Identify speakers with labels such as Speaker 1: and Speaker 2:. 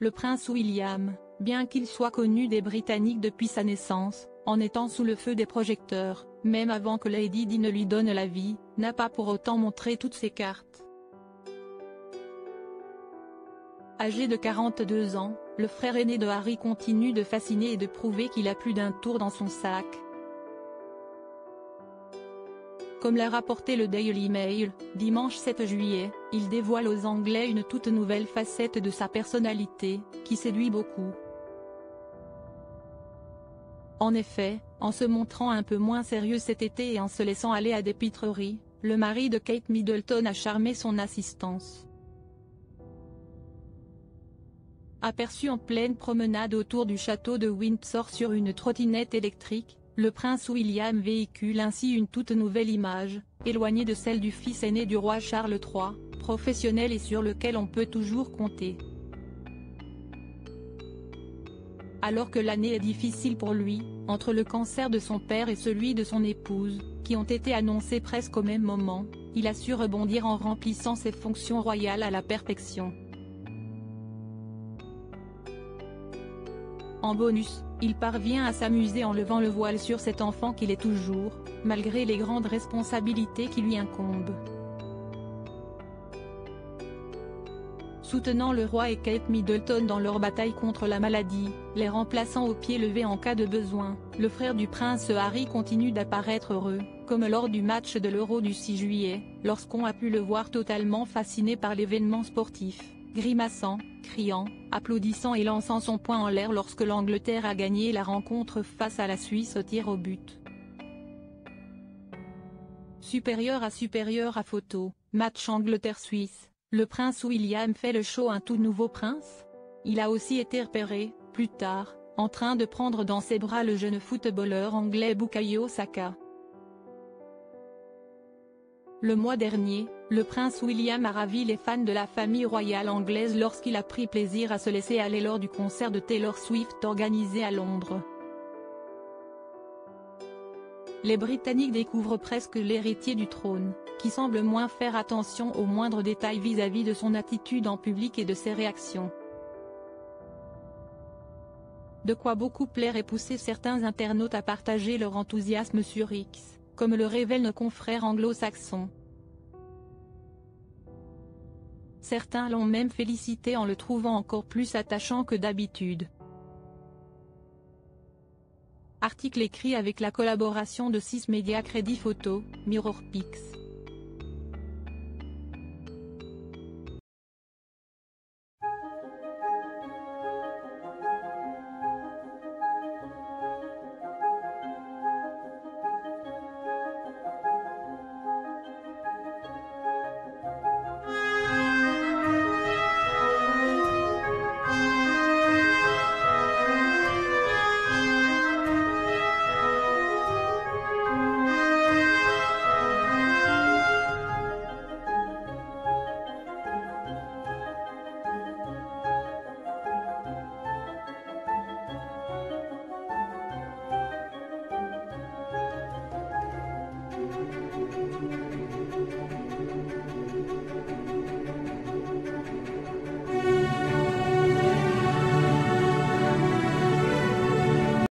Speaker 1: Le prince William, bien qu'il soit connu des Britanniques depuis sa naissance, en étant sous le feu des projecteurs, même avant que Lady Di ne lui donne la vie, n'a pas pour autant montré toutes ses cartes. Âgé de 42 ans, le frère aîné de Harry continue de fasciner et de prouver qu'il a plus d'un tour dans son sac. Comme l'a rapporté le Daily Mail, dimanche 7 juillet, il dévoile aux Anglais une toute nouvelle facette de sa personnalité, qui séduit beaucoup. En effet, en se montrant un peu moins sérieux cet été et en se laissant aller à des pitreries, le mari de Kate Middleton a charmé son assistance. Aperçu en pleine promenade autour du château de Windsor sur une trottinette électrique, le prince William véhicule ainsi une toute nouvelle image, éloignée de celle du fils aîné du roi Charles III, professionnel et sur lequel on peut toujours compter. Alors que l'année est difficile pour lui, entre le cancer de son père et celui de son épouse, qui ont été annoncés presque au même moment, il a su rebondir en remplissant ses fonctions royales à la perfection. En bonus, il parvient à s'amuser en levant le voile sur cet enfant qu'il est toujours, malgré les grandes responsabilités qui lui incombent. soutenant le roi et Kate Middleton dans leur bataille contre la maladie, les remplaçant au pied levé en cas de besoin, le frère du prince Harry continue d'apparaître heureux, comme lors du match de l'Euro du 6 juillet, lorsqu'on a pu le voir totalement fasciné par l'événement sportif, grimaçant, criant, applaudissant et lançant son poing en l'air lorsque l'Angleterre a gagné la rencontre face à la Suisse au tir au but. Supérieur à supérieur à photo, match Angleterre-Suisse. Le prince William fait le show un tout nouveau prince Il a aussi été repéré, plus tard, en train de prendre dans ses bras le jeune footballeur anglais Bukayo Saka. Le mois dernier, le prince William a ravi les fans de la famille royale anglaise lorsqu'il a pris plaisir à se laisser aller lors du concert de Taylor Swift organisé à Londres. Les Britanniques découvrent presque l'héritier du trône, qui semble moins faire attention aux moindres détails vis-à-vis de son attitude en public et de ses réactions. De quoi beaucoup plaire et pousser certains internautes à partager leur enthousiasme sur X, comme le révèlent nos confrères anglo-saxons. Certains l'ont même félicité en le trouvant encore plus attachant que d'habitude. Article écrit avec la collaboration de 6 médias Crédit Photo, MirrorPix.